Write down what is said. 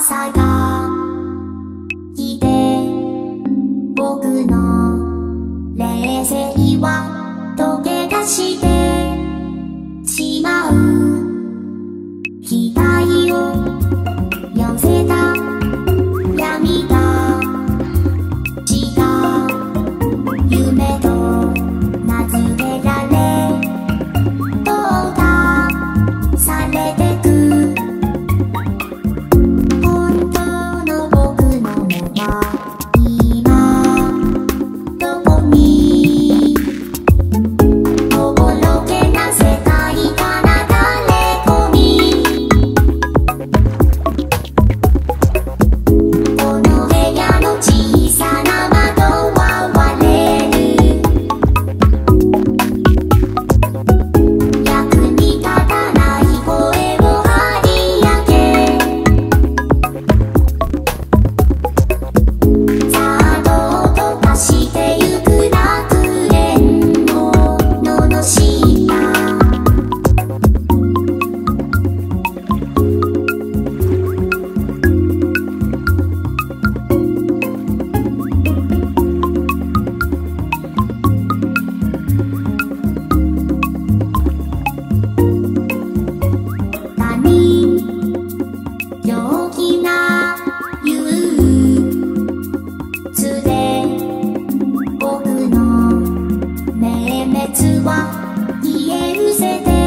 朝て僕の冷静は溶け説は言えるせて